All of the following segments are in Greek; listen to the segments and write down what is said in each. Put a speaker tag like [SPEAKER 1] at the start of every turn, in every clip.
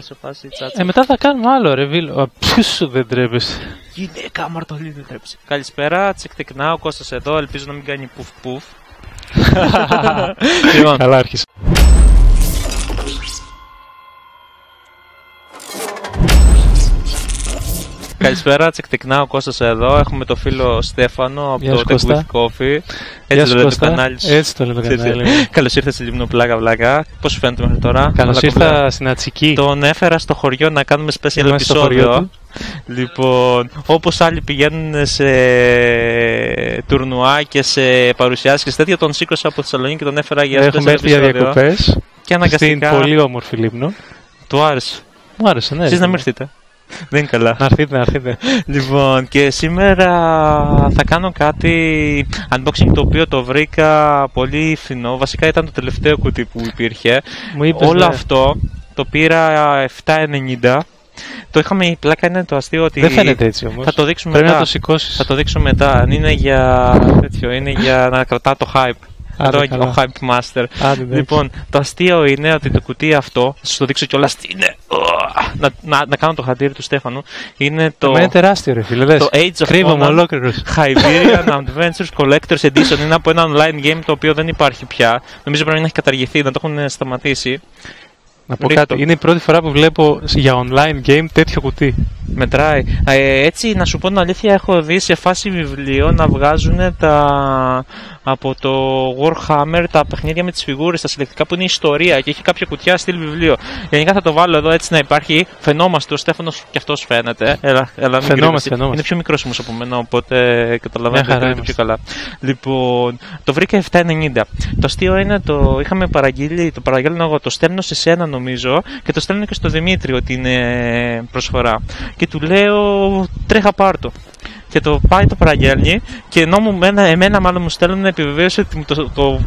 [SPEAKER 1] Σε φάση τσάτσας.
[SPEAKER 2] Ε, μετά θα κάνουμε άλλο ρε Βίλο. Ποιος σου δεν τρέπεσαι;
[SPEAKER 1] Γυναίκα, μαρτωλή δεν τρέψει. Καλησπέρα, τσικτεκνά, ο Κώστας εδώ. Ελπίζω να μην κάνει πουφ πουφ. λοιπόν,
[SPEAKER 2] Καλά άρχισε.
[SPEAKER 1] Καλησπέρα, τσικτεκνά, ο Κώστας εδώ. Έχουμε το φίλο Στέφανο από
[SPEAKER 2] Γεια
[SPEAKER 1] το
[SPEAKER 2] σου,
[SPEAKER 1] Tech
[SPEAKER 2] Κώστα.
[SPEAKER 1] with Coffee.
[SPEAKER 2] Γεια
[SPEAKER 1] Έτσι
[SPEAKER 2] σου
[SPEAKER 1] το λέτε το
[SPEAKER 2] Κώστα.
[SPEAKER 1] κανάλι σου.
[SPEAKER 2] Έτσι το λέμε το κανάλι. μου.
[SPEAKER 1] Καλώς ήρθατε στη Λίμνο Πλάκα Βλάκα. Πώς σου φαίνεται μέχρι τώρα.
[SPEAKER 2] Καλώς
[SPEAKER 1] Όλα κομπλέ.
[SPEAKER 2] ήρθα στην Ατσική.
[SPEAKER 1] Τον έφερα στο χωριό να κάνουμε special
[SPEAKER 2] Είμαστε στο χωριό
[SPEAKER 1] επεισόδιο.
[SPEAKER 2] του.
[SPEAKER 1] Λοιπόν, όπως άλλοι πηγαίνουν σε τουρνουά και σε παρουσιάσεις και σε τέτοια, τον σήκωσα από Θεσσαλονίκη και τον έφερα για
[SPEAKER 2] Έχουμε
[SPEAKER 1] special
[SPEAKER 2] έρθει για
[SPEAKER 1] επεισόδιο.
[SPEAKER 2] διακοπές
[SPEAKER 1] Και
[SPEAKER 2] στην
[SPEAKER 1] αναγκαστικά
[SPEAKER 2] πολύ όμορφη Λίμνο.
[SPEAKER 1] του άρεσε.
[SPEAKER 2] Μου άρεσε, ναι.
[SPEAKER 1] Εσείς να μην έρθετε. Δεν είναι καλά.
[SPEAKER 2] Να έρθετε, να έρθετε.
[SPEAKER 1] Λοιπόν, και σήμερα θα κάνω κάτι unboxing το οποίο το βρήκα πολύ φθηνό. Βασικά ήταν το τελευταίο κουτί που υπήρχε.
[SPEAKER 2] Μου είπες,
[SPEAKER 1] Όλο
[SPEAKER 2] ναι.
[SPEAKER 1] αυτό το πήρα 7,90. Το είχαμε, η πλάκα είναι το αστείο ότι
[SPEAKER 2] Δεν φαίνεται έτσι όμως.
[SPEAKER 1] θα το δείξουμε
[SPEAKER 2] Πρέπει
[SPEAKER 1] μετά.
[SPEAKER 2] να το σηκώσεις.
[SPEAKER 1] Θα το δείξω μετά. Είναι για τέτοιο, είναι για να κρατά το hype. Εδώ
[SPEAKER 2] καλά.
[SPEAKER 1] ο Hype Master.
[SPEAKER 2] Άντε, εντάξει.
[SPEAKER 1] Λοιπόν, το αστείο είναι ότι το κουτί αυτό, θα σου το δείξω κιόλας τι είναι. Να, να, να κάνω το χαντήρι του Στέφανου. Είναι το,
[SPEAKER 2] Το... Είναι τεράστιο ρε φίλε. δες.
[SPEAKER 1] το Age of
[SPEAKER 2] Κρύβομαι
[SPEAKER 1] Conan
[SPEAKER 2] ολόκληρος.
[SPEAKER 1] Hyperion Adventures Collector's Edition. Είναι από ένα online game το οποίο δεν υπάρχει πια. Νομίζω πρέπει να έχει καταργηθεί, να το έχουν σταματήσει.
[SPEAKER 2] Να πω
[SPEAKER 1] Ρίχτω.
[SPEAKER 2] κάτι. Είναι η πρώτη φορά που βλέπω για online game τέτοιο κουτί.
[SPEAKER 1] Μετράει. Ε, έτσι, να σου πω την αλήθεια, έχω δει σε φάση βιβλίο να βγάζουν τα, από το Warhammer τα παιχνίδια με τις φιγούρες, τα συλλεκτικά που είναι ιστορία και έχει κάποια κουτιά στυλ βιβλίο. Γενικά θα το βάλω εδώ έτσι να υπάρχει. Φαινόμαστε, ο Στέφανος και αυτός φαίνεται. Έλα, έλα, μην
[SPEAKER 2] Φαινόμαστε,
[SPEAKER 1] κρύβεσαι.
[SPEAKER 2] φαινόμαστε.
[SPEAKER 1] Είναι πιο μικρός όμως από μένα, οπότε καταλαβαίνετε
[SPEAKER 2] Μια χαρά
[SPEAKER 1] ότι είναι
[SPEAKER 2] είμαστε.
[SPEAKER 1] πιο καλά. Λοιπόν, το βρήκα 7,90. Το αστείο είναι το είχαμε παραγγείλει, το παραγγέλνω εγώ, το στέλνω σε σένα νομίζω και το στέλνω και στο Δημήτρη ότι είναι προσφορά. Και του λέω τρέχα πάρτο. Και το πάει το παραγγέλνει και ενώ μου, εμένα, εμένα μάλλον μου στέλνουν επιβεβαίωση ότι μου το, το, το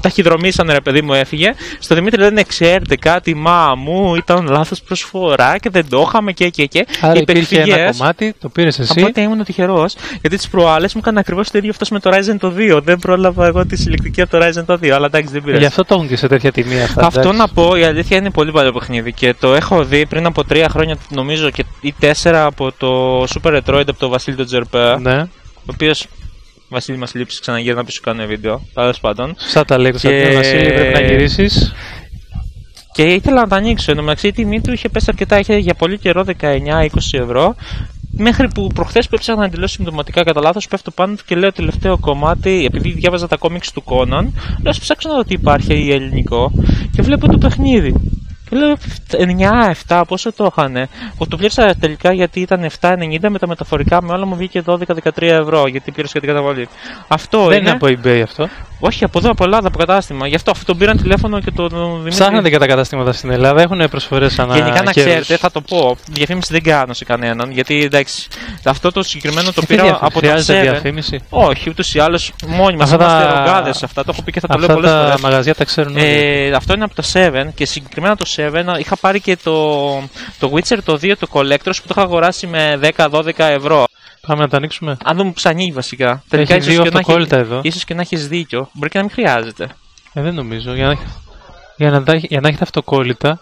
[SPEAKER 1] ταχυδρομήσανε ρε παιδί μου έφυγε. Στο Δημήτρη λένε ξέρετε κάτι μα μου ήταν λάθος προσφορά και δεν το είχαμε και και και.
[SPEAKER 2] Άρα
[SPEAKER 1] Και
[SPEAKER 2] υπήρχε ένα
[SPEAKER 1] υπεκφυγές.
[SPEAKER 2] κομμάτι, το πήρες εσύ.
[SPEAKER 1] Οπότε ήμουν τυχερός γιατί τις προάλλες μου έκανε ακριβώς το ίδιο αυτός με το Ryzen το 2. Δεν πρόλαβα εγώ τη συλλεκτική από το Ryzen το 2, αλλά εντάξει δεν πειράζει.
[SPEAKER 2] Γι' αυτό το έχουν και σε τέτοια τιμή αυτά.
[SPEAKER 1] Αυτό
[SPEAKER 2] εντάξει.
[SPEAKER 1] να πω, η αλήθεια είναι πολύ παλιό παιχνίδι και το έχω δει πριν από τρία χρόνια, νομίζω, και, ή τέσσερα από το Super Retroid από το Βασίλη τον Τζερπέ.
[SPEAKER 2] Ναι,
[SPEAKER 1] Ο οποίος Βασίλη μας λείψεις ξαναγύρω να πεις σου κάνω βίντεο. Τέλος πάντων.
[SPEAKER 2] σωστά τα λέει.
[SPEAKER 1] Και-
[SPEAKER 2] Και... Βασίλη, πρέπει να γυρίσεις.
[SPEAKER 1] Και ήθελα να τα ανοίξω. Εν τω μεταξύ η τιμή του είχε πέσει αρκετά, είχε για πολύ καιρό 19-20 ευρώ. Μέχρι που προχθές που έψαχνα εντελώ συμπτωματικά κατά λάθος, πέφτω πάνω του και λέω τελευταίο κομμάτι, επειδή διάβαζα τα κόμιξ του Conan, λέω ας ψάξω να δω τι υπάρχει ή ελληνικό και βλέπω το παιχνίδι. Και λέω 9-7, πόσο το είχανε. Που το πλήρωσα τελικά γιατί ήταν 7,90 με τα μεταφορικά με όλα μου βγήκε 12-13 ευρώ γιατί πήρε και την καταβολή. Αυτό
[SPEAKER 2] Δεν
[SPEAKER 1] είναι.
[SPEAKER 2] είναι από eBay αυτό.
[SPEAKER 1] Όχι, από εδώ από Ελλάδα, από κατάστημα. Γι' αυτό αυτό τον πήραν τηλέφωνο και το Δημήτρη.
[SPEAKER 2] Ψάχνετε και τα καταστήματα στην Ελλάδα. Έχουν προσφορές ανά
[SPEAKER 1] Γενικά να
[SPEAKER 2] καιρούς.
[SPEAKER 1] ξέρετε, θα το πω. Διαφήμιση δεν κάνω σε κανέναν. Γιατί εντάξει, αυτό το συγκεκριμένο το
[SPEAKER 2] Τι
[SPEAKER 1] πήρα
[SPEAKER 2] διαφ-
[SPEAKER 1] από το
[SPEAKER 2] Χρειάζεται
[SPEAKER 1] 7.
[SPEAKER 2] διαφήμιση;
[SPEAKER 1] Όχι, ούτως ή άλλως μόνοι μας
[SPEAKER 2] Αυτά
[SPEAKER 1] είμαστε
[SPEAKER 2] τα-
[SPEAKER 1] ρογκάδε αυτά. Το έχω πει και θα το λέω
[SPEAKER 2] Αυτά
[SPEAKER 1] πολλές
[SPEAKER 2] τα
[SPEAKER 1] φορές.
[SPEAKER 2] μαγαζιά τα ξέρουν όλοι.
[SPEAKER 1] Ε, αυτό είναι από το 7 και συγκεκριμένα το 7 είχα πάρει και το, το Witcher το 2 το Collectors που το είχα αγοράσει με 10-12 ευρώ.
[SPEAKER 2] Πάμε να τα ανοίξουμε.
[SPEAKER 1] Αν δούμε που ανοίγει βασικά.
[SPEAKER 2] Έχει
[SPEAKER 1] ίσως
[SPEAKER 2] δύο
[SPEAKER 1] και να
[SPEAKER 2] αυτοκόλλητα εδώ.
[SPEAKER 1] ίσως και να έχεις δίκιο. Μπορεί και να μην χρειάζεται.
[SPEAKER 2] Ε, δεν νομίζω. Για να, έχει- για να, τα έχει- για να έχετε αυτοκόλλητα,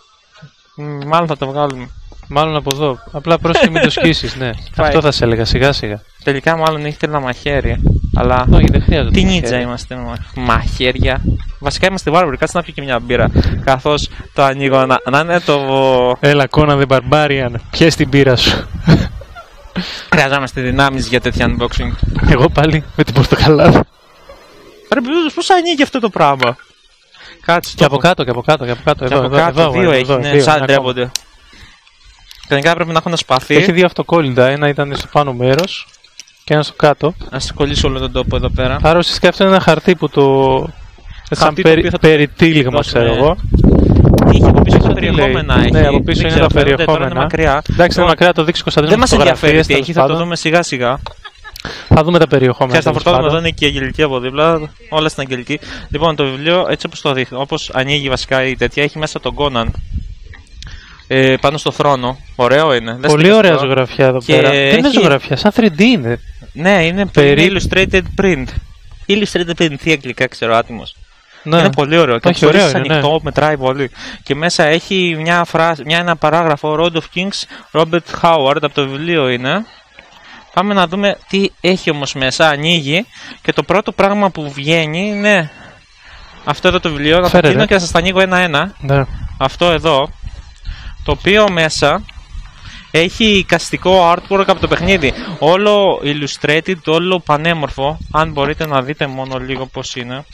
[SPEAKER 1] Μ, Μάλλον θα το βγάλουμε.
[SPEAKER 2] μάλλον από εδώ. Απλά πρόσεχε μην το σκίσεις, ναι.
[SPEAKER 1] Πάει.
[SPEAKER 2] Αυτό θα σε έλεγα σιγά σιγά.
[SPEAKER 1] Τελικά μάλλον έχετε ένα μαχαίρι. Αλλά
[SPEAKER 2] Όχι, δεν χρειάζεται.
[SPEAKER 1] Τι
[SPEAKER 2] το
[SPEAKER 1] νίτζα
[SPEAKER 2] χέρι.
[SPEAKER 1] είμαστε, μα- μαχαίρια. Βασικά είμαστε βάρβαροι, κάτσε να πιω και μια μπύρα. Καθώς το ανοίγω να, να είναι το.
[SPEAKER 2] Έλα, Conan the Barbarian. Πιες την πύρα σου.
[SPEAKER 1] Χρειαζόμαστε δυνάμεις για τέτοια unboxing.
[SPEAKER 2] Εγώ πάλι με την πορτοκαλάδα.
[SPEAKER 1] Ρε, πώς ανοίγει αυτό το πράγμα; Κάτσε
[SPEAKER 2] Και
[SPEAKER 1] το
[SPEAKER 2] από
[SPEAKER 1] έχω.
[SPEAKER 2] κάτω, και από κάτω, και από κάτω.
[SPEAKER 1] Και
[SPEAKER 2] Εδώ,
[SPEAKER 1] από
[SPEAKER 2] εδώ,
[SPEAKER 1] κάτω
[SPEAKER 2] εδώ,
[SPEAKER 1] δύο
[SPEAKER 2] εδώ,
[SPEAKER 1] έχει,
[SPEAKER 2] εδώ,
[SPEAKER 1] ναι,
[SPEAKER 2] δύο,
[SPEAKER 1] σαν
[SPEAKER 2] ένα
[SPEAKER 1] ντρέπονται. Τελικά πρέπει να έχω ένα σπαθί.
[SPEAKER 2] Έχει δύο αυτοκόλλητα. Ένα ήταν στο πάνω μέρος και ένα στο κάτω.
[SPEAKER 1] Να σε κολλήσω όλο τον τόπο εδώ πέρα.
[SPEAKER 2] Άρα ουσιαστικά αυτό είναι ένα χαρτί που το. Σαν
[SPEAKER 1] Χαρτί το
[SPEAKER 2] περι,
[SPEAKER 1] οποίο θα το
[SPEAKER 2] περιτύλιγμα,
[SPEAKER 1] δώσουμε-
[SPEAKER 2] ξέρω εγώ.
[SPEAKER 1] Τι έχει από πίσω τα
[SPEAKER 2] τι λέει;
[SPEAKER 1] περιεχόμενα. Έχει.
[SPEAKER 2] Ναι, από πίσω
[SPEAKER 1] Δεν
[SPEAKER 2] είναι τα
[SPEAKER 1] ξέρω, φαίνονται, Τώρα είναι
[SPEAKER 2] περιεχόμενα.
[SPEAKER 1] μακριά.
[SPEAKER 2] Εντάξει, είναι
[SPEAKER 1] Λοιπόν,
[SPEAKER 2] μακριά το δείξει Κωνσταντίνο.
[SPEAKER 1] Δεν μας ενδιαφέρει τι
[SPEAKER 2] φωτογραφίες,
[SPEAKER 1] έχει,
[SPEAKER 2] τέλος
[SPEAKER 1] θα το
[SPEAKER 2] πάντων.
[SPEAKER 1] δούμε σιγά σιγά.
[SPEAKER 2] Θα δούμε τα περιεχόμενα.
[SPEAKER 1] Ξέρετε, θα
[SPEAKER 2] τέλος
[SPEAKER 1] φορτώνουμε εδώ
[SPEAKER 2] πάντων.
[SPEAKER 1] είναι και η αγγελική από δίπλα. Όλα στην αγγελική. Λοιπόν, το βιβλίο έτσι όπως το δείχνω, όπως ανοίγει βασικά η τέτοια, έχει μέσα τον Κόναν. Ε, πάνω στο θρόνο. Ωραίο είναι. Δες
[SPEAKER 2] Πολύ
[SPEAKER 1] τι
[SPEAKER 2] ωραία
[SPEAKER 1] αυτό.
[SPEAKER 2] ζωγραφιά εδώ
[SPEAKER 1] Και
[SPEAKER 2] πέρα. Τι είναι
[SPEAKER 1] έχει-
[SPEAKER 2] ζωγραφιά, σαν 3D είναι.
[SPEAKER 1] Ναι, είναι
[SPEAKER 2] Περί-
[SPEAKER 1] είναι illustrated print. Illustrated print, τι αγγλικά ξέρω, άτιμος.
[SPEAKER 2] Ναι.
[SPEAKER 1] Είναι πολύ ωραίο. Και
[SPEAKER 2] Όχι,
[SPEAKER 1] χωρίς
[SPEAKER 2] ωραίο είναι,
[SPEAKER 1] ανοιχτό, μετράει πολύ. Και μέσα έχει μια, φράση, μια ένα παράγραφο Road of Kings Robert Howard από το βιβλίο είναι. Πάμε να δούμε τι έχει όμως μέσα. Ανοίγει και το πρώτο πράγμα που βγαίνει είναι αυτό εδώ το βιβλίο. Να το
[SPEAKER 2] Φέρε,
[SPEAKER 1] κλείνω
[SPEAKER 2] ρε.
[SPEAKER 1] και να σας τα ανοίγω ένα-ένα.
[SPEAKER 2] Ναι.
[SPEAKER 1] Αυτό εδώ. Το οποίο μέσα έχει εικαστικό artwork από το παιχνίδι. Όλο illustrated, όλο πανέμορφο. Αν μπορείτε να δείτε μόνο λίγο πώς είναι.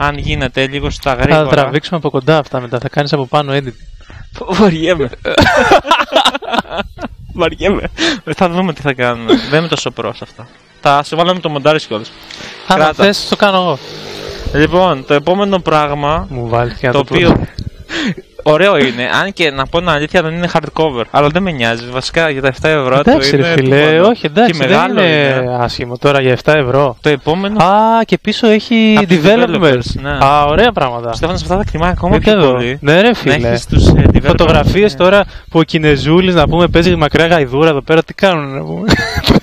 [SPEAKER 1] Αν γίνεται λίγο στα
[SPEAKER 2] Θα τα
[SPEAKER 1] γρήγορα.
[SPEAKER 2] τραβήξουμε από κοντά αυτά μετά. Θα κάνεις από πάνω edit.
[SPEAKER 1] Βαριέμαι. Βαριέμαι. Θα δούμε τι θα κάνουμε. Δεν είμαι τόσο προ σε αυτά. Θα σε βάλω με το μοντάρι κιόλας.
[SPEAKER 2] Αν
[SPEAKER 1] Κράτα.
[SPEAKER 2] θες, το κάνω εγώ.
[SPEAKER 1] Λοιπόν, το επόμενο πράγμα
[SPEAKER 2] Μου βάλεις και να
[SPEAKER 1] το
[SPEAKER 2] το
[SPEAKER 1] οποίο ωραίο είναι, αν και να πω την αλήθεια δεν είναι hardcover. Αλλά δεν με νοιάζει. Βασικά για τα 7 ευρώ
[SPEAKER 2] Εντάξει,
[SPEAKER 1] το
[SPEAKER 2] ρε
[SPEAKER 1] είναι.
[SPEAKER 2] φίλε,
[SPEAKER 1] τίποτα.
[SPEAKER 2] όχι εντάξει,
[SPEAKER 1] Και
[SPEAKER 2] δεν
[SPEAKER 1] μεγάλο
[SPEAKER 2] είναι άσχημο τώρα για 7 ευρώ.
[SPEAKER 1] Το επόμενο.
[SPEAKER 2] Α, και πίσω έχει
[SPEAKER 1] Απ' τους
[SPEAKER 2] developers.
[SPEAKER 1] developers, ναι.
[SPEAKER 2] Α, ωραία πράγματα.
[SPEAKER 1] Στέφανος αυτά τα εκτιμάει ακόμα
[SPEAKER 2] Δείτε
[SPEAKER 1] πιο
[SPEAKER 2] εδώ.
[SPEAKER 1] πολύ.
[SPEAKER 2] Ναι, ρε
[SPEAKER 1] Να
[SPEAKER 2] φίλε.
[SPEAKER 1] έχεις τους ε, developers.
[SPEAKER 2] Φωτογραφίες
[SPEAKER 1] Ναι.
[SPEAKER 2] τώρα που ο Κινεζούλης να πούμε παίζει μακριά γαϊδούρα εδώ πέρα. Τι κάνουν να πούμε.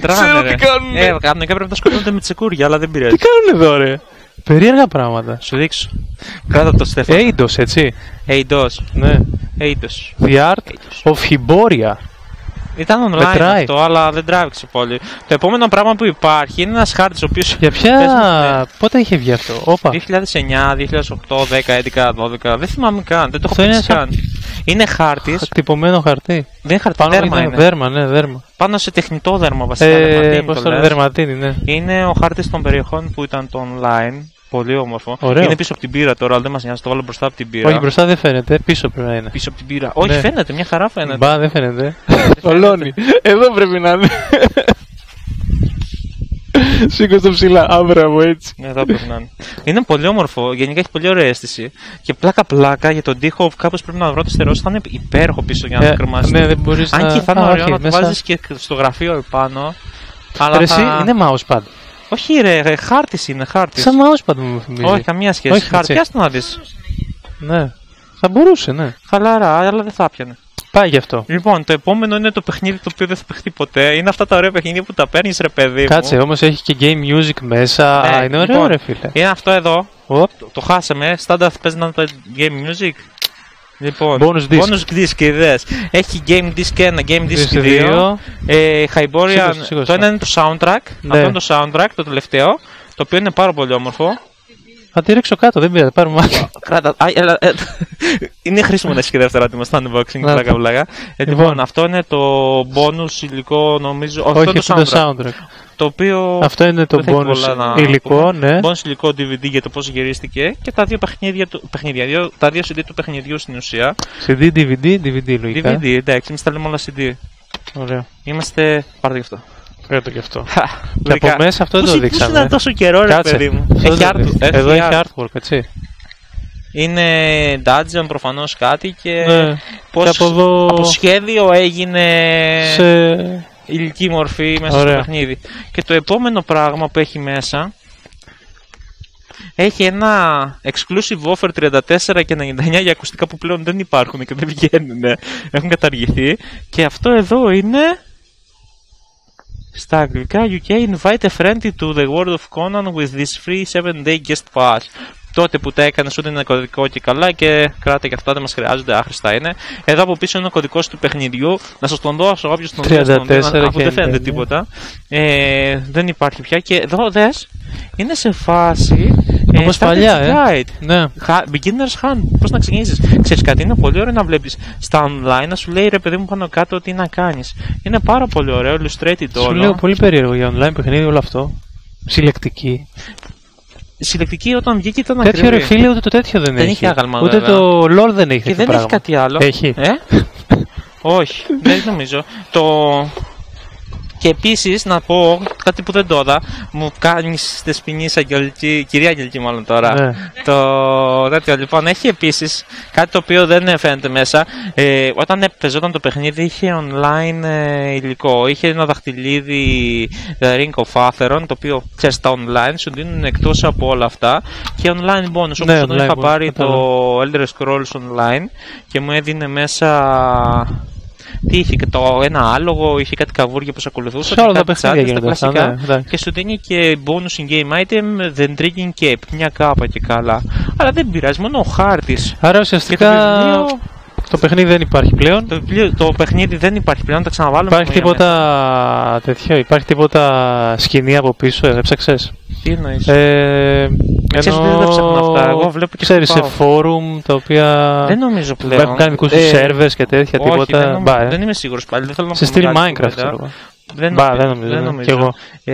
[SPEAKER 1] Τράνε,
[SPEAKER 2] ξέρω
[SPEAKER 1] ρε.
[SPEAKER 2] τι κάνουνε.
[SPEAKER 1] Ε, κανονικά πρέπει να σκοτώνονται με τσεκούρια, αλλά δεν
[SPEAKER 2] Τι
[SPEAKER 1] πειράζει.
[SPEAKER 2] κάνουν εδώ ρε. Περίεργα πράγματα.
[SPEAKER 1] Σου δείξω. Κράτα το Στέφανο.
[SPEAKER 2] Eidos, έτσι.
[SPEAKER 1] Eidos.
[SPEAKER 2] Ναι.
[SPEAKER 1] Eidos.
[SPEAKER 2] The Art
[SPEAKER 1] Eidos.
[SPEAKER 2] of Hiboria.
[SPEAKER 1] Ήταν online
[SPEAKER 2] Μετράει.
[SPEAKER 1] αυτό, αλλά δεν τράβηξε πολύ. Το επόμενο πράγμα που υπάρχει είναι ένας χάρτης ο οποίος.
[SPEAKER 2] Για ποια.
[SPEAKER 1] Παίζουμε,
[SPEAKER 2] Πότε είχε βγει αυτό; Όπα.
[SPEAKER 1] 2009, 2008, 10, 11, 12. Δεν θυμάμαι καν. Δεν το έχω
[SPEAKER 2] Αυτό είναι
[SPEAKER 1] παίξει
[SPEAKER 2] σαν-
[SPEAKER 1] καν. Είναι χάρτης.
[SPEAKER 2] Τυπωμένο χαρτί.
[SPEAKER 1] Δεν είναι χαρτί,
[SPEAKER 2] Πάνω
[SPEAKER 1] δέρμα
[SPEAKER 2] είναι
[SPEAKER 1] είναι.
[SPEAKER 2] δέρμα, ναι, δέρμα.
[SPEAKER 1] Πάνω σε τεχνητό δέρμα βασικά.
[SPEAKER 2] Ε,
[SPEAKER 1] δερματίνη
[SPEAKER 2] Πώς
[SPEAKER 1] το
[SPEAKER 2] το λένε,
[SPEAKER 1] λες.
[SPEAKER 2] δερματίνη, ναι.
[SPEAKER 1] Είναι ο χάρτης των περιοχών που ήταν το online. Πολύ όμορφο.
[SPEAKER 2] Ωραίο.
[SPEAKER 1] Είναι πίσω από την πύρα τώρα, αλλά δεν μας νοιάζει. Το βάλω μπροστά από την πύρα.
[SPEAKER 2] Όχι, μπροστά δεν φαίνεται, πίσω πρέπει να είναι.
[SPEAKER 1] Πίσω από την πύρα. Όχι,
[SPEAKER 2] Ναι.
[SPEAKER 1] φαίνεται, μια χαρά φαίνεται.
[SPEAKER 2] Μπα, δεν φαίνεται. Ολώνει. Εδώ πρέπει να είναι. Σήκω στο ψηλά, άμπρα μου έτσι.
[SPEAKER 1] Ναι, Εδώ πρέπει να είναι. Είναι πολύ όμορφο. Γενικά έχει πολύ ωραία αίσθηση. Και πλάκα-πλάκα για τον τοίχο, κάπως πρέπει να βρω το στερεό. Θα είναι υπέροχο πίσω για να
[SPEAKER 2] Ε,
[SPEAKER 1] το κρεμάσει.
[SPEAKER 2] ναι, δεν μπορείς
[SPEAKER 1] Αν
[SPEAKER 2] να-
[SPEAKER 1] και θα είναι
[SPEAKER 2] Α,
[SPEAKER 1] ωραίο
[SPEAKER 2] όχι,
[SPEAKER 1] να το
[SPEAKER 2] μέσα-
[SPEAKER 1] βάζεις και στο γραφείο επάνω. Αλλά
[SPEAKER 2] Ρε, εσύ
[SPEAKER 1] θα...
[SPEAKER 2] είναι mousepad.
[SPEAKER 1] Όχι, ρε, ρε χάρτης είναι χάρτης.
[SPEAKER 2] Σαν mousepad μου θυμίζει.
[SPEAKER 1] Όχι, καμία σχέση.
[SPEAKER 2] Όχι,
[SPEAKER 1] χάρτη,
[SPEAKER 2] έτσι.
[SPEAKER 1] άστο να δεις.
[SPEAKER 2] Ναι. Θα μπορούσε, ναι.
[SPEAKER 1] Χαλαρά, αλλά δεν θα πιανε.
[SPEAKER 2] Πάει γι' αυτό.
[SPEAKER 1] Λοιπόν, το επόμενο είναι το παιχνίδι το οποίο δεν θα παιχτεί ποτέ. Είναι αυτά τα ωραία παιχνίδια που τα παίρνεις, ρε παιδί. μου.
[SPEAKER 2] Κάτσε, όμως έχει και game music μέσα.
[SPEAKER 1] Ναι,
[SPEAKER 2] Α, είναι ωραίο,
[SPEAKER 1] λοιπόν,
[SPEAKER 2] ρε φίλε.
[SPEAKER 1] Είναι αυτό εδώ.
[SPEAKER 2] Οπ.
[SPEAKER 1] Το, το χάσαμε. Στάνταρ παίζει να είναι game music. Λοιπόν,
[SPEAKER 2] Bonus disc.
[SPEAKER 1] bonus disc είδες. Έχει game disc 1, game disc
[SPEAKER 2] Disc
[SPEAKER 1] 2.
[SPEAKER 2] δύο.
[SPEAKER 1] Ε, Hyboria,
[SPEAKER 2] Σήκωσε, σήκωσε.
[SPEAKER 1] το ένα είναι το soundtrack.
[SPEAKER 2] Ναι.
[SPEAKER 1] Αυτό είναι το soundtrack, το τελευταίο. Το οποίο είναι πάρα πολύ όμορφο.
[SPEAKER 2] Θα τη ρίξω κάτω, δεν πειράζει, πάρουμε άλλο.
[SPEAKER 1] Κράτα. Α, έλα, ε, είναι χρήσιμο να έχει και δεύτερα άτομα στο unboxing.
[SPEAKER 2] Να
[SPEAKER 1] Πλάκα,
[SPEAKER 2] το.
[SPEAKER 1] πλάκα. Ε,
[SPEAKER 2] Λοιπόν.
[SPEAKER 1] λοιπόν, αυτό είναι το bonus υλικό, νομίζω. Αυτό
[SPEAKER 2] Όχι,
[SPEAKER 1] είναι
[SPEAKER 2] αυτό
[SPEAKER 1] το
[SPEAKER 2] είναι
[SPEAKER 1] soundtrack.
[SPEAKER 2] το soundtrack.
[SPEAKER 1] Το οποίο.
[SPEAKER 2] Αυτό είναι το
[SPEAKER 1] δεν θα έχει πολλά
[SPEAKER 2] bonus
[SPEAKER 1] να
[SPEAKER 2] υλικό,
[SPEAKER 1] πούμε.
[SPEAKER 2] ναι.
[SPEAKER 1] Bonus υλικό DVD για το πώς γυρίστηκε και τα δύο παιχνίδια του. Παιχνίδια, δύο, τα δύο CD του παιχνιδιού στην ουσία.
[SPEAKER 2] CD, DVD, DVD λογικά.
[SPEAKER 1] DVD, εντάξει, εμείς τα λέμε όλα CD.
[SPEAKER 2] Ωραία.
[SPEAKER 1] Είμαστε. Πάρτε γι' αυτό.
[SPEAKER 2] Φέρετε και αυτό.
[SPEAKER 1] Χα,
[SPEAKER 2] Και από
[SPEAKER 1] λογικά.
[SPEAKER 2] μέσα αυτό δεν
[SPEAKER 1] Πώς
[SPEAKER 2] το
[SPEAKER 1] πώς
[SPEAKER 2] δείξαμε.
[SPEAKER 1] είναι τόσο καιρό, ρε
[SPEAKER 2] Κάτσε.
[SPEAKER 1] παιδί μου.
[SPEAKER 2] Αυτό
[SPEAKER 1] Έχει
[SPEAKER 2] δεν-
[SPEAKER 1] art,
[SPEAKER 2] Εδώ
[SPEAKER 1] έχει
[SPEAKER 2] έχει
[SPEAKER 1] art.
[SPEAKER 2] artwork, έτσι.
[SPEAKER 1] Είναι dungeon προφανώς κάτι και
[SPEAKER 2] Ναι.
[SPEAKER 1] πώς
[SPEAKER 2] Και από εδώ
[SPEAKER 1] από σχέδιο έγινε
[SPEAKER 2] σε...
[SPEAKER 1] υλική μορφή μέσα
[SPEAKER 2] Ωραία.
[SPEAKER 1] στο παιχνίδι. Και το επόμενο πράγμα που έχει μέσα έχει ένα exclusive offer 34 και 99 για ακουστικά που πλέον δεν υπάρχουν και δεν βγαίνουν. Έχουν καταργηθεί. Και αυτό εδώ είναι στα αγγλικά UK invite a friend to the world of Conan with this free 7 day guest pass. Τότε που τα έκανε ούτε είναι κωδικό και καλά και κράτα και αυτά δεν μας χρειάζονται, άχρηστα είναι. Εδώ από πίσω είναι ο κωδικός του παιχνιδιού. Να σας τον δώσω όποιο τον δώσει. τον
[SPEAKER 2] 34
[SPEAKER 1] δίνω, αφού
[SPEAKER 2] και
[SPEAKER 1] δεν φαίνεται
[SPEAKER 2] 99.
[SPEAKER 1] τίποτα. Ε, δεν υπάρχει πια. Και εδώ δες είναι σε φάση. Ε,
[SPEAKER 2] Όπως
[SPEAKER 1] starter's
[SPEAKER 2] παλιά, ε.
[SPEAKER 1] guide.
[SPEAKER 2] Ναι.
[SPEAKER 1] Χα- Beginner's hand, πώς να ξεκινήσεις. Ξέρεις κάτι, είναι πολύ ωραίο να βλέπεις στα online να σου λέει ρε παιδί μου πάνω κάτω τι να κάνεις. Είναι πάρα πολύ ωραίο, illustrated
[SPEAKER 2] Σου
[SPEAKER 1] όλο.
[SPEAKER 2] λέω πολύ περίεργο για online παιχνίδι όλο αυτό. Συλλεκτική.
[SPEAKER 1] Συλλεκτική όταν βγήκε ήταν
[SPEAKER 2] Τέτοιο
[SPEAKER 1] ακριβή.
[SPEAKER 2] ρε φίλε, ούτε το τέτοιο δεν,
[SPEAKER 1] Δεν
[SPEAKER 2] έχει.
[SPEAKER 1] είχε άγαλμα,
[SPEAKER 2] Ούτε
[SPEAKER 1] βέβαια.
[SPEAKER 2] το LOL δεν έχει
[SPEAKER 1] Και
[SPEAKER 2] τέτοιο
[SPEAKER 1] δεν
[SPEAKER 2] πράγμα.
[SPEAKER 1] έχει κάτι άλλο.
[SPEAKER 2] Έχει.
[SPEAKER 1] Ε; Όχι, δεν νομίζω. Το... Και επίσης να πω κάτι που δεν το είδα, μου κάνεις στη σπινή Αγγελική, κυρία Αγγελική μάλλον τώρα.
[SPEAKER 2] Ναι.
[SPEAKER 1] Το τέτοιο λοιπόν έχει επίσης κάτι το οποίο δεν φαίνεται μέσα. Ε, όταν παίζονταν το παιχνίδι είχε online ε, υλικό. Είχε ένα δαχτυλίδι The Ring of Atheron το οποίο ξέρεις τα online σου δίνουν εκτός από όλα αυτά και online bonus. Όπως
[SPEAKER 2] Ναι,
[SPEAKER 1] όταν
[SPEAKER 2] online
[SPEAKER 1] είχα
[SPEAKER 2] bonus,
[SPEAKER 1] πάρει
[SPEAKER 2] κατάλαβα.
[SPEAKER 1] το Elder Scrolls Online και μου έδινε μέσα Τι είχε και το ένα άλογο, είχε κάτι καβούρια που σε ακολουθούσε.
[SPEAKER 2] Σε όλα τα
[SPEAKER 1] κάτι
[SPEAKER 2] παιχνίδια
[SPEAKER 1] τσάντες, τα
[SPEAKER 2] γίνονται αυτά.
[SPEAKER 1] κλασικά.
[SPEAKER 2] Ναι, εντάξει.
[SPEAKER 1] Και σου δίνει και bonus in game item, the drinking cape, μια κάπα και καλά. Αλλά δεν πειράζει, μόνο ο χάρτης.
[SPEAKER 2] Άρα
[SPEAKER 1] Και το
[SPEAKER 2] ουσιαστικά
[SPEAKER 1] βιβλίο,
[SPEAKER 2] το παιχνίδι δεν υπάρχει πλέον.
[SPEAKER 1] το, βιβλίο, το παιχνίδι δεν υπάρχει πλέον, τα ξαναβάλουμε.
[SPEAKER 2] Υπάρχει
[SPEAKER 1] στο μέλλον.
[SPEAKER 2] τίποτα τέτοιο, υπάρχει τίποτα σκηνή από πίσω, ε, έψαξες.
[SPEAKER 1] Τι εννοείς;
[SPEAKER 2] Ε,
[SPEAKER 1] Ξέρεις ότι δεν τα ψάχνω αυτά, εγώ βλέπω και
[SPEAKER 2] ξέρεις, σε
[SPEAKER 1] χτυπάω.
[SPEAKER 2] φόρουμ τα οποία
[SPEAKER 1] δεν νομίζω πλέον.
[SPEAKER 2] έχουν κάνει δικούς τους
[SPEAKER 1] Ε,
[SPEAKER 2] σερβες και τέτοια
[SPEAKER 1] όχι,
[SPEAKER 2] τίποτα.
[SPEAKER 1] Δεν, νομ-
[SPEAKER 2] Μπα, ε.
[SPEAKER 1] δεν είμαι σίγουρος πάλι. Δεν θέλω να
[SPEAKER 2] σε
[SPEAKER 1] πω
[SPEAKER 2] στυλ
[SPEAKER 1] μεγάλη
[SPEAKER 2] Minecraft,
[SPEAKER 1] κουβέντα.
[SPEAKER 2] ξέρω εγώ.
[SPEAKER 1] Δεν
[SPEAKER 2] Μπα,
[SPEAKER 1] νομίζω.
[SPEAKER 2] δεν νομίζω, ναι.
[SPEAKER 1] νομίζω.
[SPEAKER 2] Κι εγώ.
[SPEAKER 1] Ε,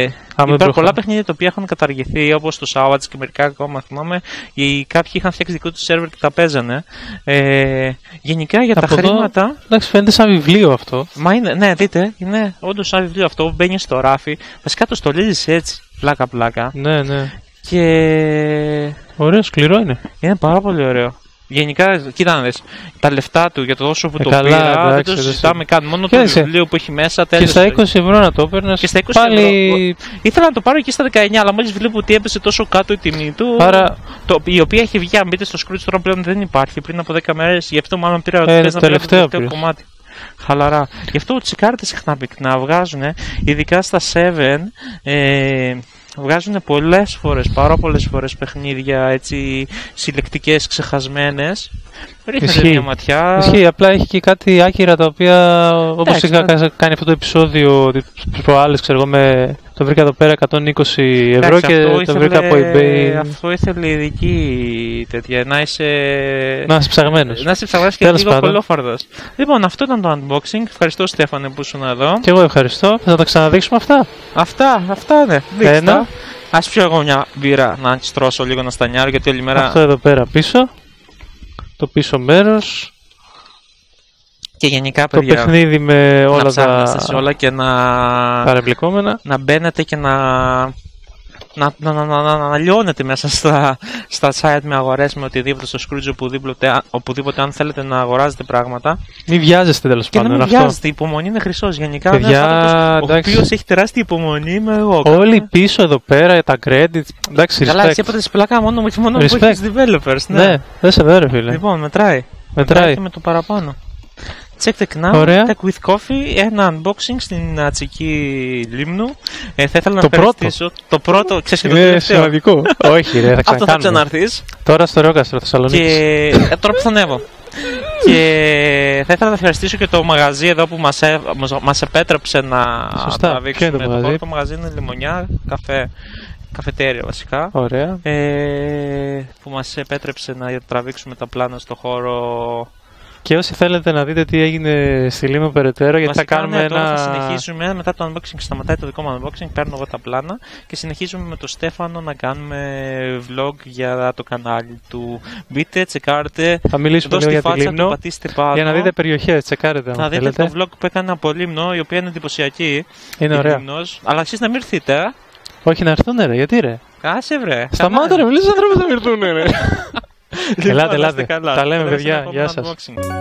[SPEAKER 2] δεν
[SPEAKER 1] υπάρχουν
[SPEAKER 2] προχωρώ.
[SPEAKER 1] πολλά παιχνίδια τα οποία έχουν καταργηθεί όπως το Savage και μερικά ακόμα θυμάμαι. Οι, κάποιοι είχαν φτιάξει δικό τους σερβερ και τα παίζανε. Ε, γενικά για
[SPEAKER 2] Από
[SPEAKER 1] τα
[SPEAKER 2] εδώ-
[SPEAKER 1] χρήματα.
[SPEAKER 2] Εντάξει, φαίνεται σαν βιβλίο αυτό.
[SPEAKER 1] Μα είναι, ναι, δείτε, είναι όντως σαν βιβλίο αυτό. Μπαίνεις στο ράφι. Βασικά το στολίζει έτσι. Πλάκα-πλάκα.
[SPEAKER 2] Ναι, ναι.
[SPEAKER 1] Και
[SPEAKER 2] Ωραίο, σκληρό είναι.
[SPEAKER 1] είναι πάρα πολύ ωραίο. Γενικά, κοίτα να δεις, τα λεφτά του για το τόσο που
[SPEAKER 2] Ε,
[SPEAKER 1] το
[SPEAKER 2] καλά,
[SPEAKER 1] πήρα δεν
[SPEAKER 2] εντάξει,
[SPEAKER 1] το
[SPEAKER 2] δεν
[SPEAKER 1] συζητάμε καν. Μόνο το
[SPEAKER 2] Κοίταξε.
[SPEAKER 1] βιβλίο που έχει μέσα
[SPEAKER 2] Και
[SPEAKER 1] τέλος.
[SPEAKER 2] στα 20 ευρώ να το έπαιρνες.
[SPEAKER 1] Και στα 20
[SPEAKER 2] πάλι...
[SPEAKER 1] ευρώ. Ήθελα να το πάρω και στα 19, αλλά μόλις βλέπω ότι έπεσε τόσο κάτω η τιμή του.
[SPEAKER 2] Άρα-
[SPEAKER 1] Το, η οποία έχει βγει, αν μπείτε στο Scrooge τώρα πλέον δεν υπάρχει πριν από 10 μέρες. Γι' αυτό μάλλον πήρα
[SPEAKER 2] Ε,
[SPEAKER 1] θες
[SPEAKER 2] το
[SPEAKER 1] να πήρα
[SPEAKER 2] τελευταίο
[SPEAKER 1] τελευταίο
[SPEAKER 2] πήρες.
[SPEAKER 1] κομμάτι. Χαλαρά. Γι' αυτό τσικάρετε συχνά πυκνά βγάζουν, ειδικά στα 7, ε, βγάζουν πολλές φορές, πάρα πολλές φορές παιχνίδια έτσι συλλεκτικές, ξεχασμένες. Ρίχνετε
[SPEAKER 2] Ισχύει.
[SPEAKER 1] μια ματιά.
[SPEAKER 2] Ισχύει, απλά έχει και κάτι άκυρα τα οποία όπως
[SPEAKER 1] Εντάξει,
[SPEAKER 2] είχα
[SPEAKER 1] ναι.
[SPEAKER 2] κα- κάνει αυτό το επεισόδιο τις προάλλες, ξέρω εγώ, με, το βρήκα εδώ πέρα 120 ευρώ
[SPEAKER 1] Εντάξει,
[SPEAKER 2] και
[SPEAKER 1] αυτό
[SPEAKER 2] το
[SPEAKER 1] ήθελε-
[SPEAKER 2] βρήκα από eBay.
[SPEAKER 1] Αυτό ήθελε ειδική τέτοια, να είσαι...
[SPEAKER 2] Να είσαι ψαγμένος.
[SPEAKER 1] Να είσαι ψαγμένος και
[SPEAKER 2] Τέλος
[SPEAKER 1] λίγο
[SPEAKER 2] πάντων.
[SPEAKER 1] κολόφαρδος. Λοιπόν, αυτό ήταν το unboxing. Ευχαριστώ Στέφανε που ήσουν εδώ.
[SPEAKER 2] Και εγώ ευχαριστώ. Θα τα ξαναδείξουμε αυτά.
[SPEAKER 1] Αυτά, αυτά ναι. Δείξτε
[SPEAKER 2] Ένα.
[SPEAKER 1] τα. Ας πιω εγώ μια μπύρα να αντιστρώσω λίγο να στανιάρω γιατί όλη μέρα...
[SPEAKER 2] Αυτό εδώ πέρα πίσω. Το πίσω μέρος.
[SPEAKER 1] Και γενικά
[SPEAKER 2] Το
[SPEAKER 1] παιδιά,
[SPEAKER 2] παιχνίδι με
[SPEAKER 1] να
[SPEAKER 2] όλα
[SPEAKER 1] ψάχνεστε
[SPEAKER 2] τα
[SPEAKER 1] σε όλα και να...
[SPEAKER 2] παρεμπλεκόμενα.
[SPEAKER 1] να μπαίνετε και να, να, να, να, να, να, να λιώνετε μέσα στα, στα site με αγορές με οτιδήποτε στο Scrooge οπουδήποτε, οπουδήποτε αν θέλετε να αγοράζετε πράγματα
[SPEAKER 2] Μην βιάζεστε τέλος
[SPEAKER 1] και να
[SPEAKER 2] πάντων.
[SPEAKER 1] μην
[SPEAKER 2] αυτό.
[SPEAKER 1] βιάζετε, η υπομονή είναι χρυσός γενικά
[SPEAKER 2] Παιδιά,
[SPEAKER 1] είναι άνθρωπος ο
[SPEAKER 2] εντάξει.
[SPEAKER 1] οποίος έχει τεράστια υπομονή είμαι εγώ
[SPEAKER 2] Όλοι πίσω εδώ πέρα, τα credits. Εντάξει,
[SPEAKER 1] Καλά,
[SPEAKER 2] respect.
[SPEAKER 1] εσύ έπαθες πλάκα μόνο, όχι μόνο που
[SPEAKER 2] Respect.
[SPEAKER 1] έχεις developers ναι.
[SPEAKER 2] Ναι, δεν σε δέρε, φίλε.
[SPEAKER 1] Λοιπόν, μετράει.
[SPEAKER 2] Μετράει.
[SPEAKER 1] και με το παραπάνω. Check the now,
[SPEAKER 2] Ωραία.
[SPEAKER 1] Tech with Coffee, ένα unboxing στην Ατσική Λίμνου. Ε, θα ήθελα να
[SPEAKER 2] Το πρώτο.
[SPEAKER 1] ευχαριστήσω. Το πρώτο, ξέρεις και το
[SPEAKER 2] Είναι
[SPEAKER 1] τελευταίο.
[SPEAKER 2] σημαντικό. Όχι, ρε, θα
[SPEAKER 1] Αυτό θα
[SPEAKER 2] ξανακάνουμε.
[SPEAKER 1] ξαναρθείς.
[SPEAKER 2] Τώρα στο Ρόκαστρο, Θεσσαλονίκης.
[SPEAKER 1] Και ε, τώρα που θα ανέβω. και θα ήθελα να ευχαριστήσω και το μαγαζί εδώ που μας, έ- μας, μας επέτρεψε να
[SPEAKER 2] Σωστά.
[SPEAKER 1] τραβήξουμε
[SPEAKER 2] Ποιο είναι το μαγαζί;
[SPEAKER 1] Το μαγαζί είναι λιμονιά, καφέ, καφετέρια βασικά.
[SPEAKER 2] Ωραία.
[SPEAKER 1] Ε, που μας επέτρεψε να τραβήξουμε τα πλάνα στο χώρο
[SPEAKER 2] Και όσοι θέλετε να δείτε τι έγινε στη Λίμνο περαιτέρω, γιατί
[SPEAKER 1] Βασικά,
[SPEAKER 2] θα κάνουμε
[SPEAKER 1] ναι, τώρα
[SPEAKER 2] ένα.
[SPEAKER 1] θα συνεχίσουμε μετά το unboxing. Σταματάει το δικό μου unboxing, παίρνω εγώ τα πλάνα και συνεχίζουμε με τον Στέφανο να κάνουμε vlog για το κανάλι του. Μπείτε, τσεκάρτε.
[SPEAKER 2] Θα μιλήσουμε
[SPEAKER 1] Δώστε
[SPEAKER 2] λίγο
[SPEAKER 1] τη
[SPEAKER 2] για τη
[SPEAKER 1] φάτσα του,
[SPEAKER 2] Λίμνο.
[SPEAKER 1] πατήστε πάνω.
[SPEAKER 2] Για να δείτε περιοχές, τσεκάρετε
[SPEAKER 1] θα
[SPEAKER 2] αν
[SPEAKER 1] δείτε
[SPEAKER 2] θέλετε.
[SPEAKER 1] το vlog που έκανε από Λίμνο, η οποία είναι εντυπωσιακή.
[SPEAKER 2] Είναι
[SPEAKER 1] η
[SPEAKER 2] ωραία.
[SPEAKER 1] Λίμνος. Αλλά εσείς να μην έρθετε, ε.
[SPEAKER 2] Όχι να έρθουν, ρε, γιατί ρε;
[SPEAKER 1] Κάσε βρε.
[SPEAKER 2] Σταμάτα, ρε, μιλήσει ανθρώπου να μην έρθουν, ρε.
[SPEAKER 1] Λοιπόν,
[SPEAKER 2] Ελάτε,
[SPEAKER 1] να είστε
[SPEAKER 2] ελάτε.
[SPEAKER 1] καλά.
[SPEAKER 2] Τα λέμε,
[SPEAKER 1] Θα
[SPEAKER 2] παιδιά.
[SPEAKER 1] στο
[SPEAKER 2] Γεια
[SPEAKER 1] επόμενο
[SPEAKER 2] σας.
[SPEAKER 1] unboxing.